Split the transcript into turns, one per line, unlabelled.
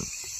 you